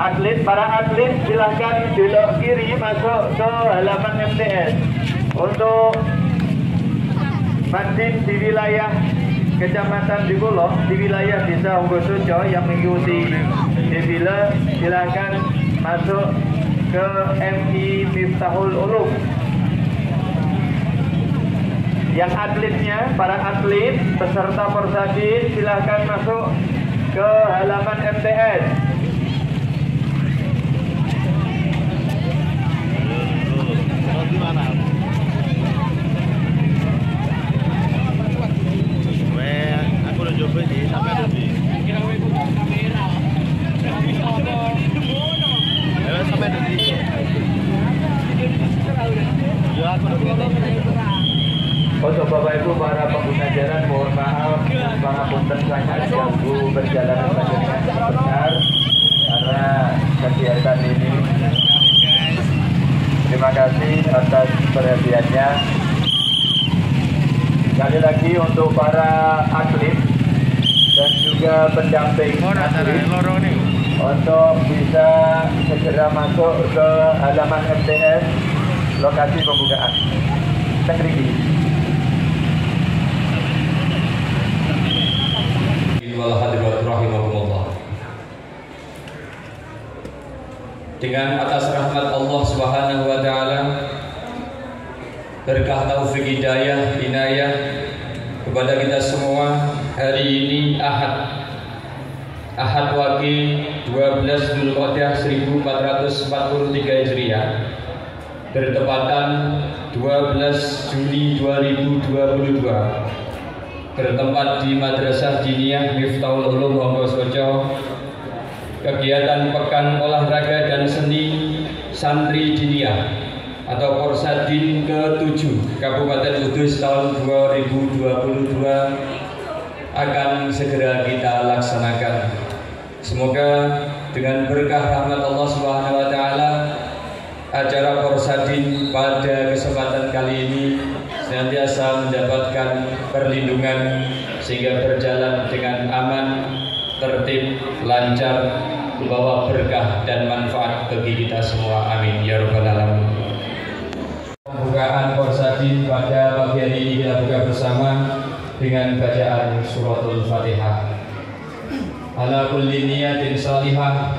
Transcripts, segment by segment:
atlet, para atlet silahkan belok kiri masuk ke halaman MTS untuk Madin di wilayah Kecamatan Digulong di wilayah Desa Unggosojo yang mengikuti defile silahkan masuk ke MI Miftahul Ulum yang atletnya, para atlet, peserta Porsadin silahkan masuk ke halaman MTS. Aku udah coba sih sampai. Ya sampai tadi. Ya aku udah. Untuk Bapak Ibu para pengguna jalan mohon maaf pangapunten sangat ganggu perjalanan panjenengan sebentar karena kegiatan ini. Terima kasih atas perhatiannya. Sekali lagi untuk para atlet dan juga pendamping atlet untuk bisa segera masuk ke halaman MTS lokasi pembukaan. Teknik wal hadirat Dengan atas rahmat Allah Subhanahu wa taala berkah taufik hidayah inayah kepada kita semua hari ini Ahad. Ahad Wage 12 Dzulqa'dah 1443 Hijriah. Bertepatan 12 Juli 2022 bertempat di Madrasah Diniyah Miftahul Ulum Wonosojo kegiatan pekan olahraga dan seni santri diniyah atau Porsadin ke-7 Kabupaten Kudus tahun 2022 akan segera kita laksanakan. Semoga dengan berkah rahmat Allah Subhanahu wa taala acara Porsadin pada kesempatan kali ini senantiasa mendapatkan perlindungan sehingga berjalan dengan aman, tertib, lancar, membawa berkah dan manfaat bagi kita semua. Amin ya rabbal alamin. Pembukaan Porsadin pada pagi hari ini kita buka bersama dengan bacaan suratul Fatihah. Ala kulli niyatin salihah.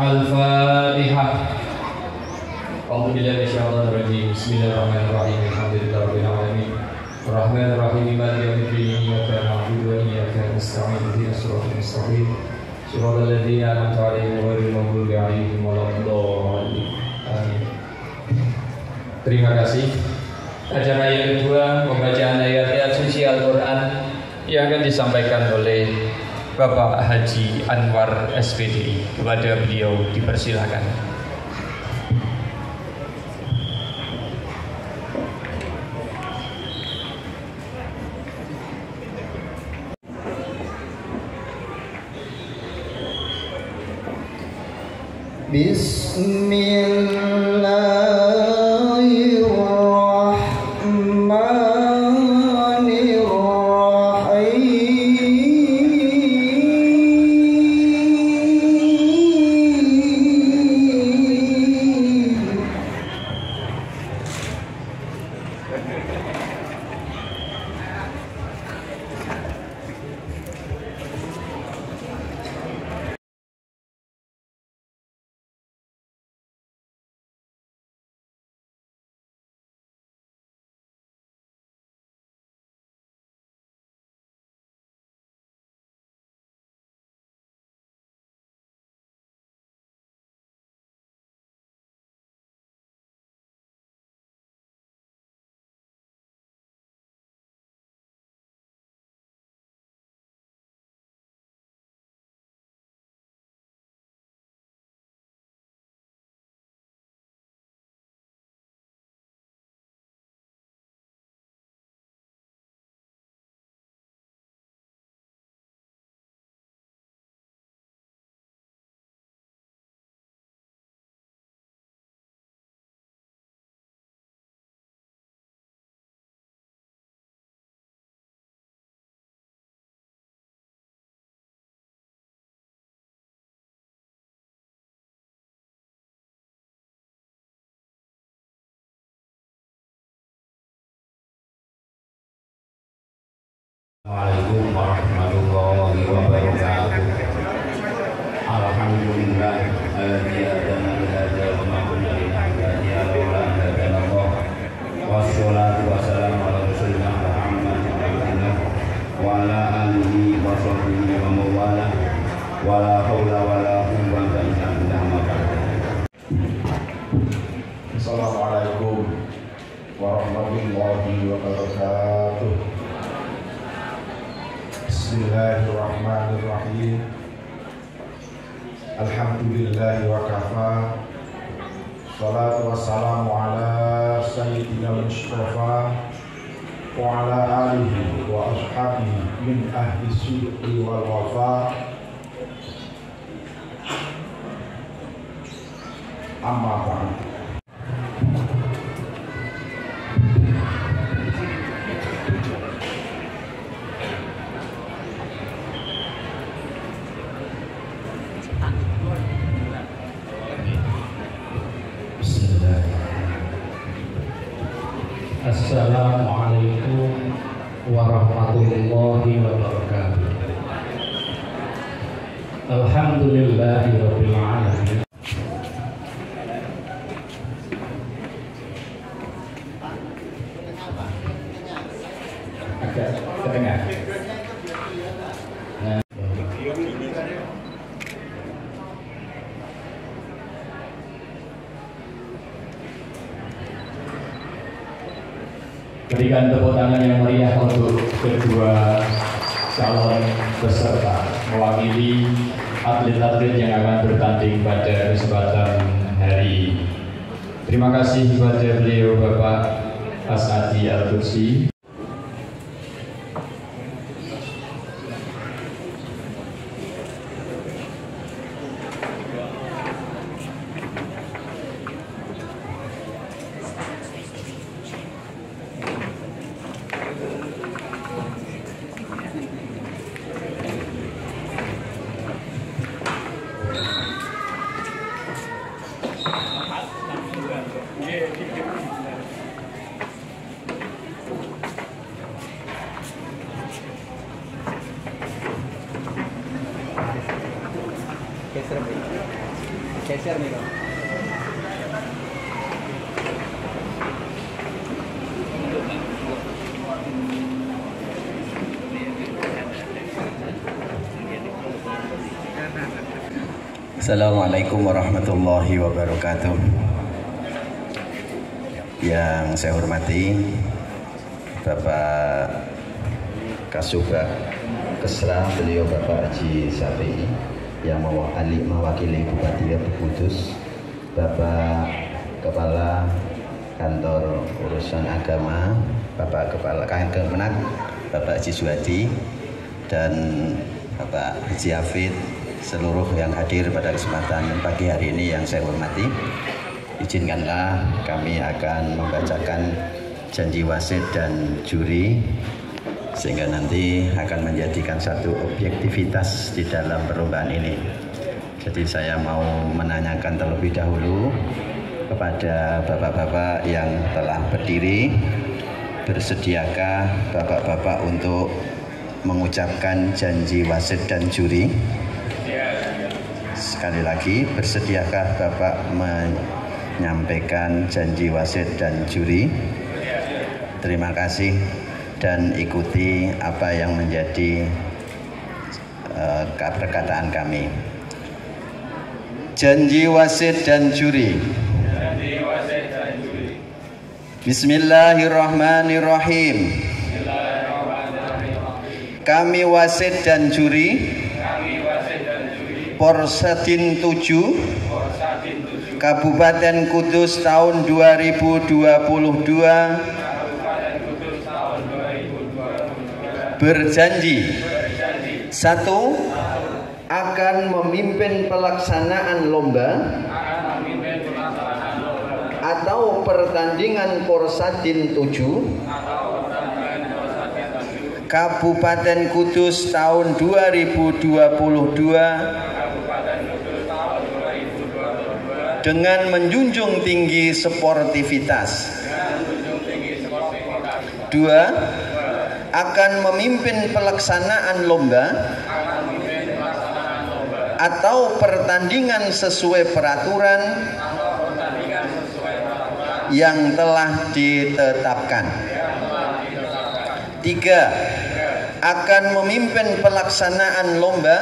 Al-Fatihah. أعوذ بالله من الشيطان الرجيم بسم الله الرحمن الرحيم الحمد لله رب العالمين الرحمن الرحيم مالك يوم الدين إياك نعبد وإياك نستعين اهدنا الصراط المستقيم صراط الذين أنعمت عليهم غير المغضوب عليهم ولا الضالين آمين Terima kasih. Acara yang kedua pembacaan ayat-ayat suci Al-Quran yang akan disampaikan oleh Bapak Haji Anwar SPDI. Kepada beliau dipersilakan. بسم Assalamualaikum warahmatullahi wabarakatuh. Alhamdulillah li hadza wa ma kunna linahtadiya laula an Allah. Wassalatu wassalamu ala rasulina Muhammad wa ala alihi wa sahbihi wa mawala wa la haula wa la quwwata illa billah Assalamualaikum warahmatullahi wabarakatuh Bismillahirrahmanirrahim. Alhamdulillahi wa kafa. Salatu wassalamu ala Sayyidina Mustafa Wa ala alihi wa ashabihi min ahli sidqi wal wafa. Amma ba'du Assalamualaikum warahmatullahi wabarakatuh. Alhamdulillahirabbil alamin. Agak ke tengah. Nah. Berikan tepuk tangan yang meriah untuk kedua calon peserta mewakili atlet-atlet yang akan bertanding pada kesempatan hari ini. Terima kasih kepada beliau Bapak Asadi Al-Tursi. Assalamualaikum warahmatullahi wabarakatuh. Yang saya hormati Bapak Kasubag Kesra, beliau Bapak Haji Safi yang mewakili, Bupati Kudus, Bapak Kepala Kantor Urusan Agama, Bapak Kepala Kemenak, Bapak Haji Suwadi, dan Bapak Haji Hafid, seluruh yang hadir pada kesempatan pagi hari ini yang saya hormati. Izinkanlah kami akan membacakan janji wasit dan juri sehingga nanti akan menjadikan satu objektivitas di dalam perlombaan ini. Jadi saya mau menanyakan terlebih dahulu kepada bapak-bapak yang telah berdiri bersediakah bapak-bapak untuk mengucapkan janji wasit dan juri? Sekali lagi, bersediakah Bapak menyampaikan janji wasit dan juri? Terima kasih dan ikuti apa yang menjadi uh, perkataan kami. Janji wasit dan juri. Bismillahirrahmanirrahim. Kami wasit dan juri. Porsetin 7 Kabupaten Kudus tahun 2022 berjanji. Satu akan memimpin pelaksanaan lomba. Atau pertandingan Porsadin 7 Kabupaten Kudus tahun 2022 dengan menjunjung tinggi sportivitas. Dua, akan memimpin pelaksanaan lomba atau pertandingan sesuai peraturan yang telah ditetapkan. Tiga, akan memimpin pelaksanaan lomba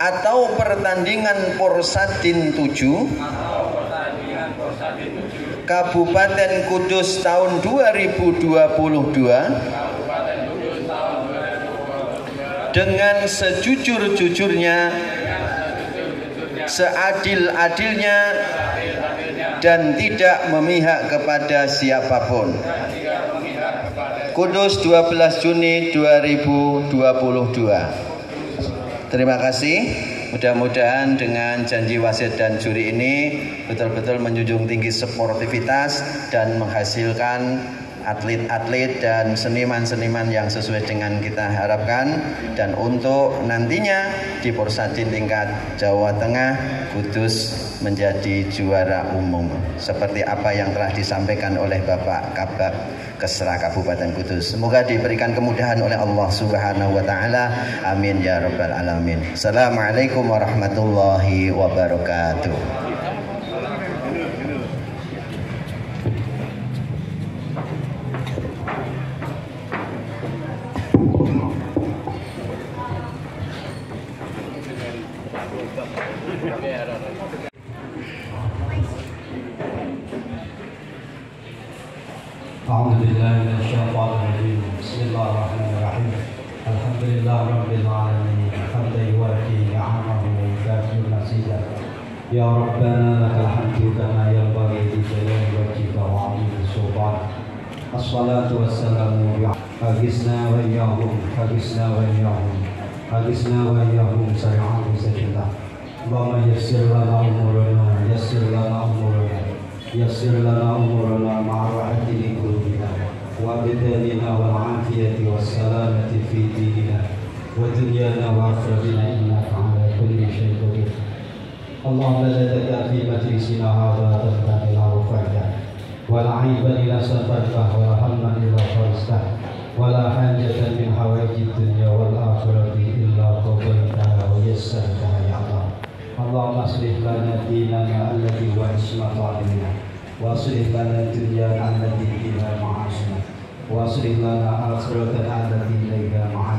atau pertandingan Porsadin 7 Kabupaten Kudus tahun 2022 dengan sejujur-jujurnya seadil-adilnya dan tidak memihak kepada siapa pun. Kudus 12 Juni 2022. Terima kasih. Mudah-mudahan dengan janji wasit dan juri ini betul-betul menjunjung tinggi sportivitas dan menghasilkan atlet-atlet dan seniman-seniman yang sesuai dengan kita harapkan dan untuk nantinya di Porsadin tingkat Jawa Tengah Kudus menjadi juara umum seperti apa yang telah disampaikan oleh Bapak Kabak Kesra Kabupaten Kudus. Semoga diberikan kemudahan oleh Allah Subhanahu wa taala. Amin ya rabbal alamin. Assalamualaikum warahmatullahi wabarakatuh. بالله من الشيطان الرجيم. بسم الله الرحمن الرحيم. الحمد لله رب العالمين. حمدا يوافي نعمه ويكافئ مزيدا يا ربنا لك الحمد كما ينبغي لجلال وجهك وعظيم سلطانك الصلاة والسلام أغثنا وإياهم أغثنا وإياهم أغثنا وإياهم سريعا بسجدا اللهم يسر لنا أمورنا يسر لنا أمورنا يسر لنا أمورنا مع راحة لقلوبنا وبداننا والعافية والسلامة في ديننا ودنيانا وآخرتنا إنك على كل شيء قدير. اللهم لا تدع في مجلسنا هذا ذنبا إلا غفرته ولا عيبا إلا سترته ولا هما إلا فرجته ولا حاجة من حوائج الدنيا والآخرة إلا قضيتها ويسرتها يا الله. اللهم اصلح لنا ديننا الذي هو عصمة أمرنا واصلح لنا دنيانا التي فيها معاشنا. واصلح لنا آخرتنا التي إليها معادنا